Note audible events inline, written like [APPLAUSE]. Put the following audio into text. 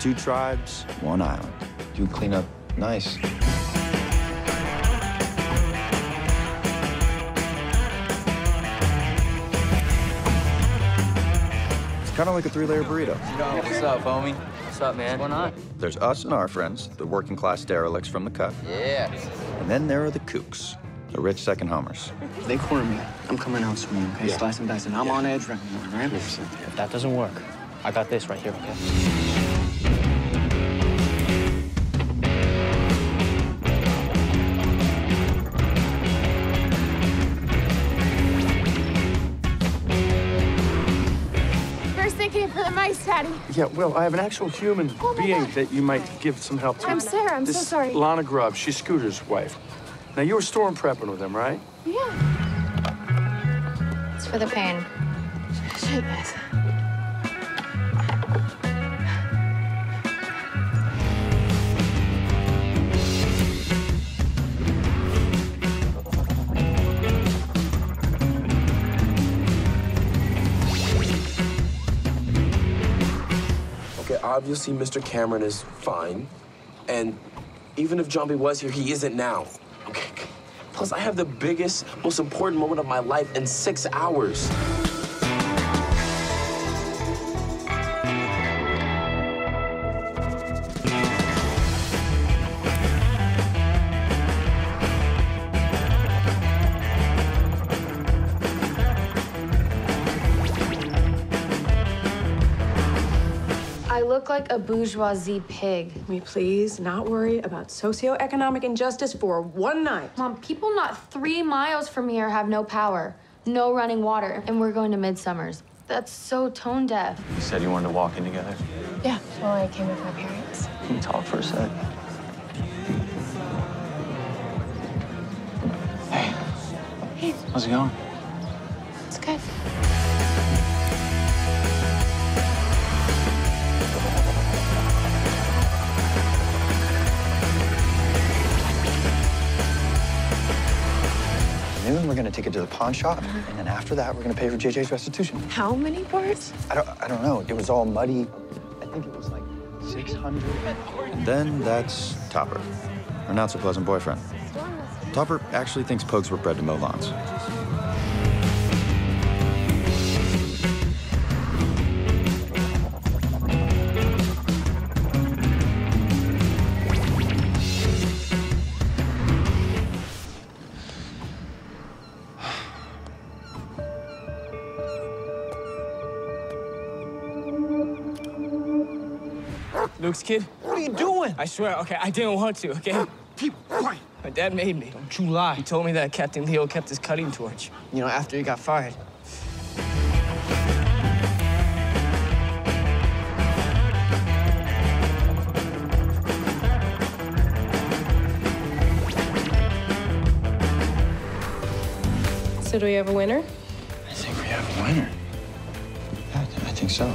Two tribes, one island. You clean up nice. It's kind of like a three-layer burrito. What's up, homie? What's up, man? What's going on? There's us and our friends, the working class derelicts from the cut. Yeah. And then there are the kooks, the rich second homers. They corner me. I'm coming out swinging, okay? Slice and dice, and I'm on edge right now, right? If that doesn't work, I got this right here, okay? Thinking for the mice, Daddy. Yeah, well, I have an actual human Oh, being God. that you might give some help to. I'm Sarah. I'm so sorry. Lana Grubb. She's Scooter's wife. Now, you were storm prepping with him, right? Yeah. It's for the pain. Shit, yes. [LAUGHS] obviously Mr. Cameron is fine. And even if John was here, he isn't now. Okay. Plus, I have the biggest, most important moment of my life in six hours. I look like a bourgeoisie pig. Can we please not worry about socioeconomic injustice for one night? Mom, people not three miles from here have no power, no running water, and we're going to Midsummer's. That's so tone deaf. You said you wanted to walk in together. Yeah. Well, I came with my parents. Can you talk for a sec? Hey. Hey. How's it going? It's good. We're gonna take it to the pawn shop, and then after that, we're gonna pay for JJ's restitution. How many parts? I don't, I don't know. It was all muddy. I think it was like 600. And then that's Topper, our not so pleasant boyfriend. Topper actually thinks Pogues were bred to mow lawns. Luke's kid? What are you doing? I swear, okay, I didn't want to, okay? Keep quiet. My dad made me. Don't you lie. He told me that Captain Leo kept his cutting torch, you know, after he got fired. So do we have a winner? I think we have a winner. I, I think so.